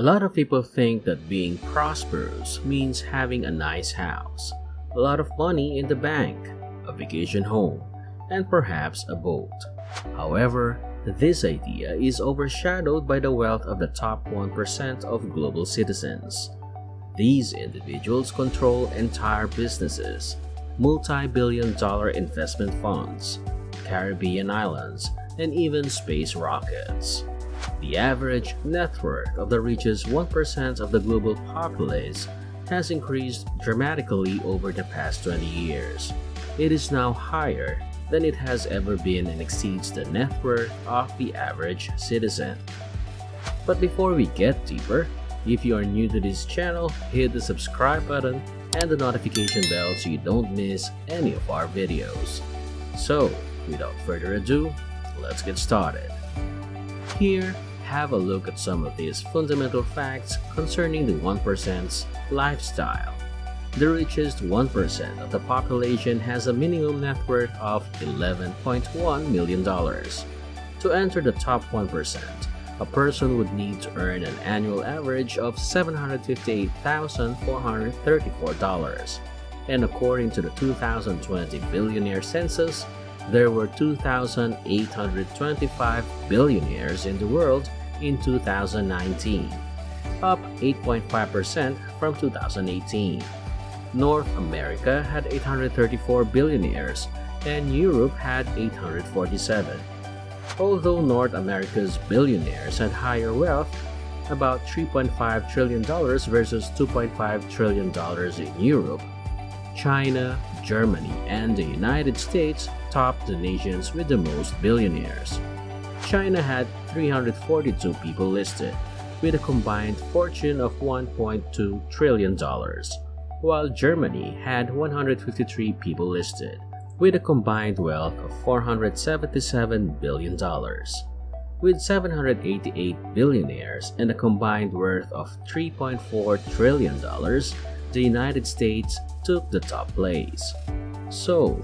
A lot of people think that being prosperous means having a nice house, a lot of money in the bank, a vacation home, and perhaps a boat. However, this idea is overshadowed by the wealth of the top 1% of global citizens. These individuals control entire businesses, multi billion dollar investment funds, Caribbean islands, and even space rockets. The average net worth of the richest 1% of the global populace has increased dramatically over the past 20 years. It is now higher than it has ever been and exceeds the net worth of the average citizen. But before we get deeper, if you are new to this channel, hit the subscribe button and the notification bell so you don't miss any of our videos. So, without further ado, let's get started. Here, have a look at some of these fundamental facts concerning the 1%'s lifestyle. The richest 1% of the population has a minimum net worth of $11.1 million. To enter the top 1%, a person would need to earn an annual average of $758,434. And according to the 2020 Billionaire Census, there were 2,825 billionaires in the world in 2019, up 8.5% from 2018. North America had 834 billionaires, and Europe had 847. Although North America's billionaires had higher wealth, about $3.5 trillion versus $2.5 trillion in Europe, China, Germany, and the United States topped the nations with the most billionaires. China had 342 people listed, with a combined fortune of $1.2 trillion, while Germany had 153 people listed, with a combined wealth of $477 billion. With 788 billionaires and a combined worth of $3.4 trillion, the United States took the top place. So,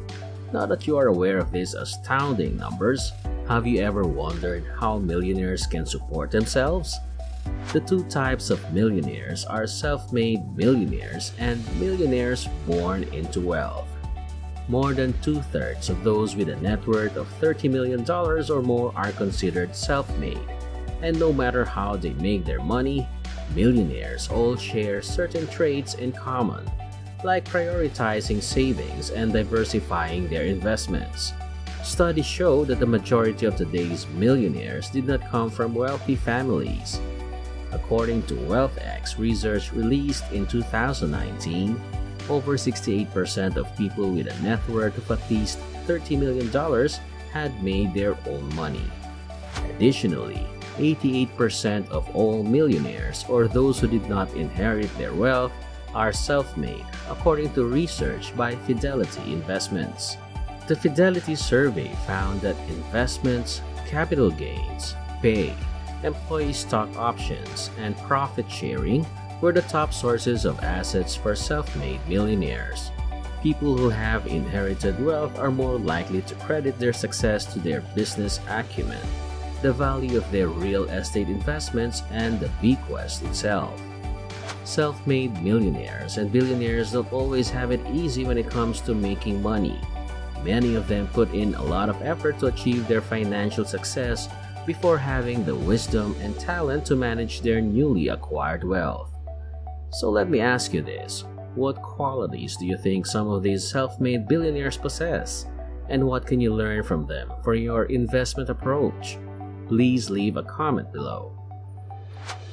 now that you are aware of these astounding numbers, have you ever wondered how millionaires can support themselves? The two types of millionaires are self-made millionaires and millionaires born into wealth. More than two-thirds of those with a net worth of $30 million or more are considered self-made. And no matter how they make their money, millionaires all share certain traits in common like prioritizing savings and diversifying their investments. Studies show that the majority of today's millionaires did not come from wealthy families. According to WealthX research released in 2019, over 68% of people with a net worth of at least $30 million had made their own money. Additionally, 88% of all millionaires or those who did not inherit their wealth are self-made, according to research by Fidelity Investments. The Fidelity survey found that investments, capital gains, pay, employee stock options, and profit sharing were the top sources of assets for self-made millionaires. People who have inherited wealth are more likely to credit their success to their business acumen, the value of their real estate investments, and the bequest itself. Self-made millionaires and billionaires don't always have it easy when it comes to making money. Many of them put in a lot of effort to achieve their financial success before having the wisdom and talent to manage their newly acquired wealth. So let me ask you this. What qualities do you think some of these self-made billionaires possess? And what can you learn from them for your investment approach? Please leave a comment below.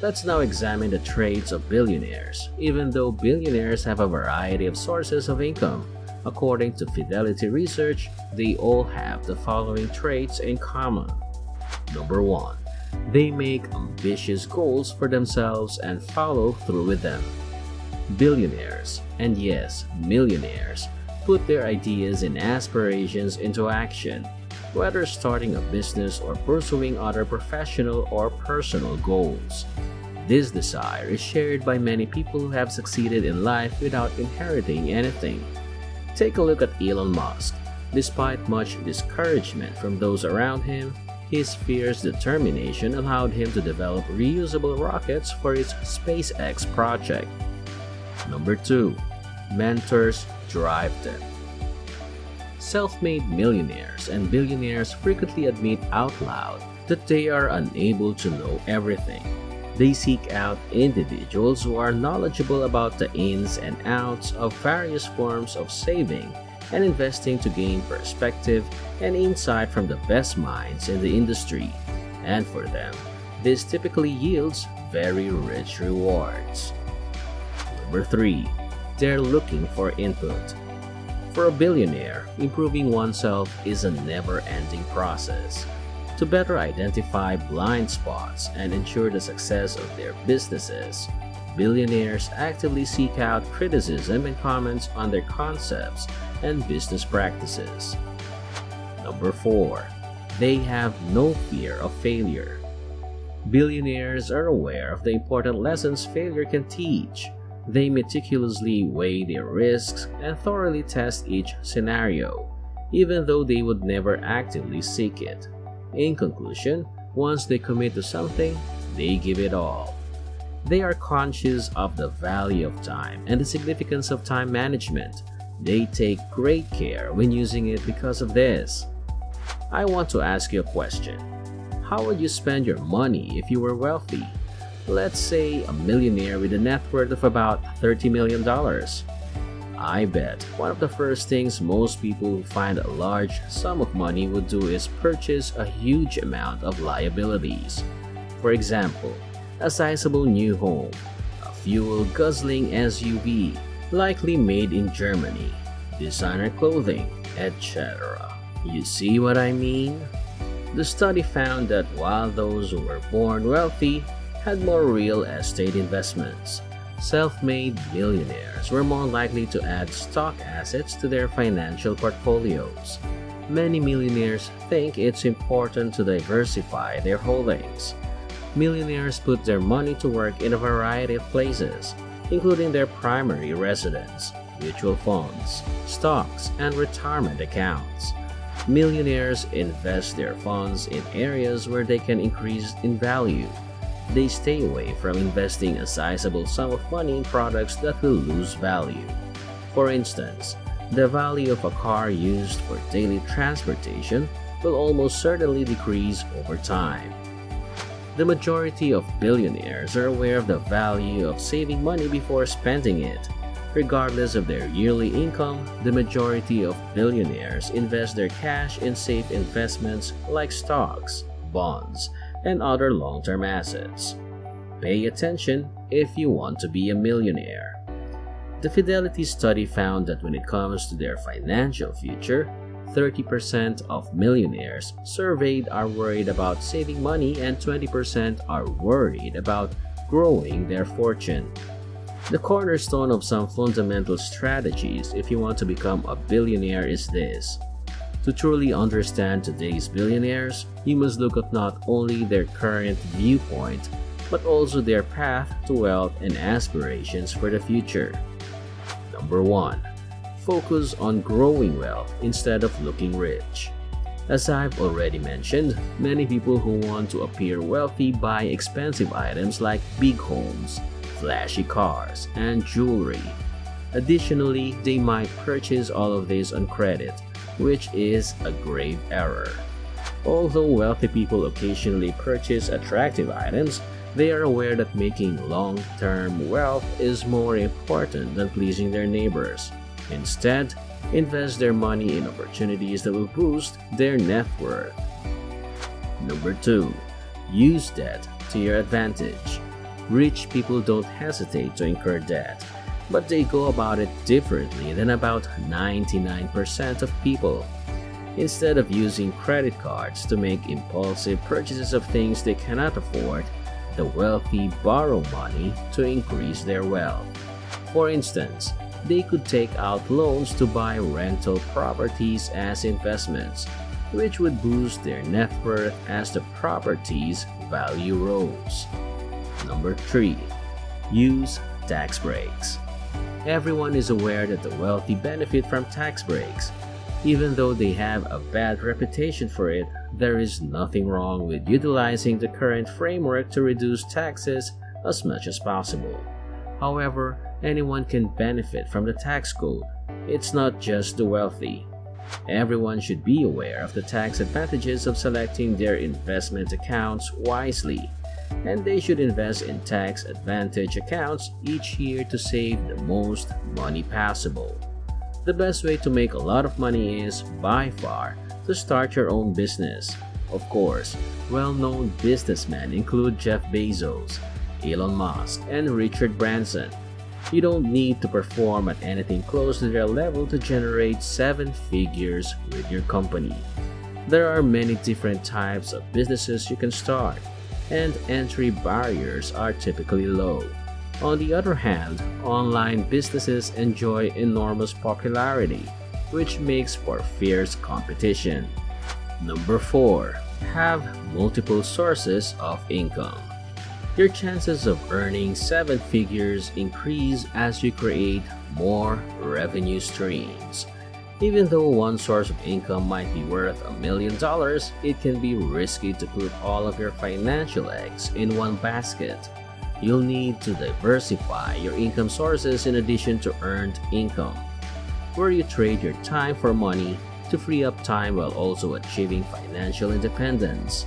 Let's now examine the traits of billionaires. Even though billionaires have a variety of sources of income, according to Fidelity Research, they all have the following traits in common. Number 1. They make ambitious goals for themselves and follow through with them. Billionaires, and yes, millionaires, put their ideas and aspirations into action, whether starting a business or pursuing other professional or personal goals. This desire is shared by many people who have succeeded in life without inheriting anything. Take a look at Elon Musk. Despite much discouragement from those around him, His fierce determination allowed him to develop reusable rockets for his SpaceX project. Number 2. Mentors drive them. Self made millionaires and billionaires frequently admit out loud that they are unable to know everything. They seek out individuals who are knowledgeable about the ins and outs of various forms of saving and investing to gain perspective and insight from the best minds in the industry. And for them, this typically yields very rich rewards. Number 3. They're looking for input. For a billionaire, improving oneself is a never ending process. To better identify blind spots and ensure the success of their businesses, billionaires actively seek out criticism and comments on their concepts and business practices. Number 4. They have no fear of failure. Billionaires are aware of the important lessons failure can teach. They meticulously weigh their risks and thoroughly test each scenario, even though they would never actively seek it. In conclusion, once they commit to something, they give it all. They are conscious of the value of time and the significance of time management. They take great care when using it because of this. I want to ask you a question. How would you spend your money if you were wealthy? Let's say a millionaire with a net worth of about $30 million. I bet one of the first things most people who find a large sum of money would do is purchase a huge amount of liabilities. For example, a sizable new home, a fuel guzzling SUV, likely made in Germany, designer clothing, etc. You see what I mean? The study found that while those who were born wealthy had more real estate investments, self-made millionaires were more likely to add stock assets to their financial portfolios. Many millionaires think it's important to diversify their holdings. Millionaires put their money to work in a variety of places, including their primary residence, mutual funds, stocks, and retirement accounts. Millionaires invest their funds in areas where they can increase in value they stay away from investing a sizable sum of money in products that will lose value. For instance, the value of a car used for daily transportation will almost certainly decrease over time. The majority of billionaires are aware of the value of saving money before spending it. Regardless of their yearly income, the majority of billionaires invest their cash in safe investments like stocks, bonds, and other long-term assets. Pay attention if you want to be a millionaire. The Fidelity study found that when it comes to their financial future, 30% of millionaires surveyed are worried about saving money and 20% are worried about growing their fortune. The cornerstone of some fundamental strategies if you want to become a billionaire is this to truly understand today's billionaires, you must look at not only their current viewpoint, but also their path to wealth and aspirations for the future. Number 1. Focus on growing wealth instead of looking rich. As I've already mentioned, many people who want to appear wealthy buy expensive items like big homes, flashy cars, and jewelry. Additionally, they might purchase all of this on credit which is a grave error. Although wealthy people occasionally purchase attractive items, they are aware that making long-term wealth is more important than pleasing their neighbors. Instead, invest their money in opportunities that will boost their net worth. Number 2. Use debt to your advantage. Rich people don't hesitate to incur debt but they go about it differently than about 99% of people. Instead of using credit cards to make impulsive purchases of things they cannot afford, the wealthy borrow money to increase their wealth. For instance, they could take out loans to buy rental properties as investments, which would boost their net worth as the property's value rose. Number 3. Use tax breaks. Everyone is aware that the wealthy benefit from tax breaks. Even though they have a bad reputation for it, there is nothing wrong with utilizing the current framework to reduce taxes as much as possible. However, anyone can benefit from the tax code. It's not just the wealthy. Everyone should be aware of the tax advantages of selecting their investment accounts wisely, and they should invest in tax advantage accounts each year to save the most money possible. The best way to make a lot of money is, by far, to start your own business. Of course, well known businessmen include Jeff Bezos, Elon Musk, and Richard Branson. You don't need to perform at anything close to their level to generate seven figures with your company. There are many different types of businesses you can start, and entry barriers are typically low. On the other hand, online businesses enjoy enormous popularity, which makes for fierce competition. Number 4. Have multiple sources of income. Your chances of earning seven figures increase as you create more revenue streams. Even though one source of income might be worth a million dollars, it can be risky to put all of your financial eggs in one basket. You'll need to diversify your income sources in addition to earned income, where you trade your time for money to free up time while also achieving financial independence.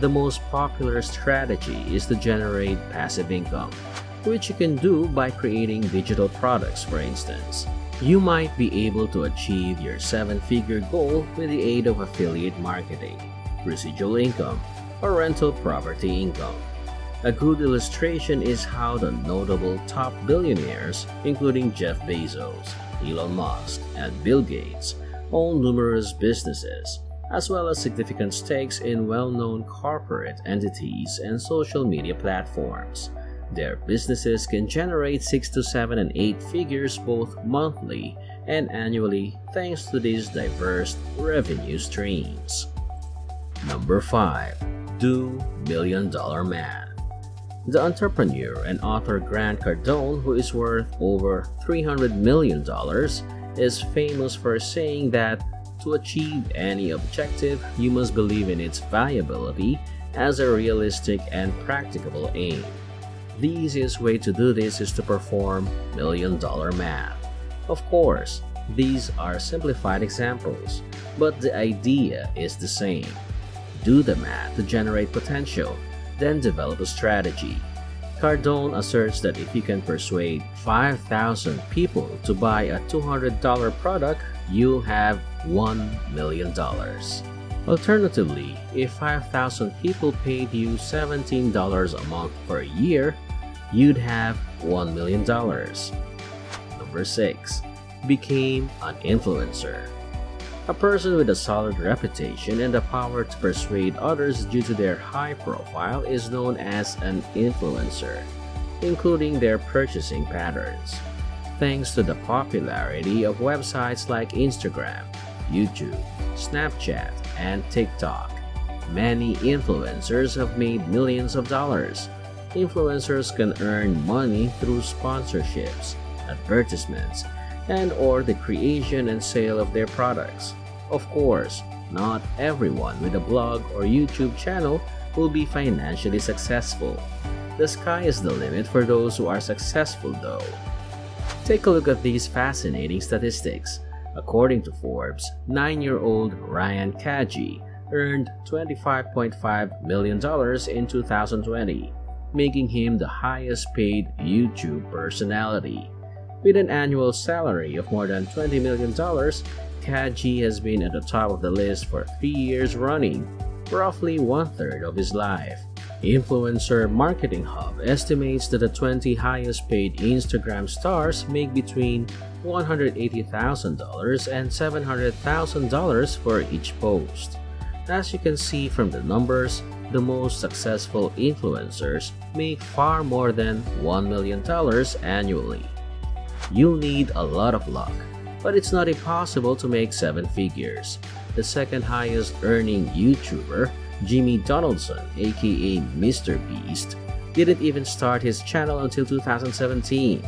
The most popular strategy is to generate passive income, which you can do by creating digital products, for instance. You might be able to achieve your seven figure goal with the aid of affiliate marketing, residual income, or rental property income. A good illustration is how the notable top billionaires, including Jeff Bezos, Elon Musk, and Bill Gates, own numerous businesses as well as significant stakes in well known corporate entities and social media platforms. Their businesses can generate 6 to 7 and 8 figures both monthly and annually thanks to these diverse revenue streams. Number 5. Do Million Dollar Math the entrepreneur and author Grant Cardone, who is worth over $300 million, is famous for saying that to achieve any objective, you must believe in its viability as a realistic and practicable aim. The easiest way to do this is to perform million dollar math. Of course, these are simplified examples, but the idea is the same. Do the math to generate potential, then develop a strategy. Cardone asserts that if you can persuade 5,000 people to buy a $200 product, you'll have $1 million. Alternatively, if 5,000 people paid you $17 a month for a year, you'd have $1 million. Number 6. Became an influencer. A person with a solid reputation and the power to persuade others due to their high profile is known as an influencer, including their purchasing patterns thanks to the popularity of websites like Instagram, YouTube, Snapchat, and TikTok. Many influencers have made millions of dollars. Influencers can earn money through sponsorships, advertisements, and or the creation and sale of their products. Of course, not everyone with a blog or YouTube channel will be financially successful. The sky is the limit for those who are successful though. Take a look at these fascinating statistics. According to Forbes, 9-year-old Ryan Kaji earned $25.5 million in 2020, making him the highest paid YouTube personality. With an annual salary of more than $20 million, Kaji has been at the top of the list for three years running, roughly one third of his life. Influencer Marketing Hub estimates that the 20 highest paid Instagram stars make between $180,000 and $700,000 for each post. As you can see from the numbers, the most successful influencers make far more than $1 million annually. You'll need a lot of luck, but it's not impossible to make seven figures. The second highest earning YouTuber Jimmy Donaldson, aka Mr. Beast, didn't even start his channel until 2017.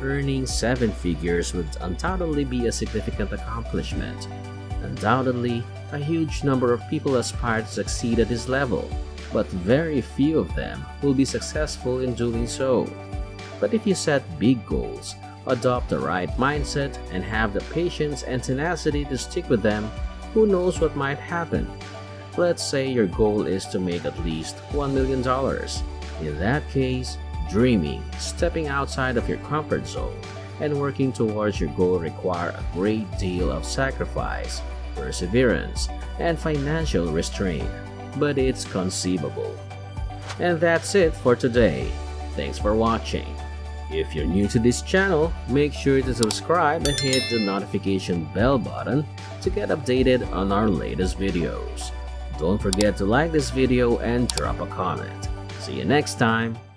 Earning seven figures would undoubtedly be a significant accomplishment. Undoubtedly, A huge number of people aspire to succeed at this level, but very few of them will be successful in doing so. But if you set big goals, adopt the right mindset, and have the patience and tenacity to stick with them, who knows what might happen? Let's say your goal is to make at least $1 million. In that case, dreaming, stepping outside of your comfort zone, and working towards your goal require a great deal of sacrifice, perseverance, and financial restraint. But it's conceivable. And that's it for today. Thanks for watching. If you're new to this channel, make sure to subscribe and hit the notification bell button to get updated on our latest videos. Don't forget to like this video and drop a comment. See you next time!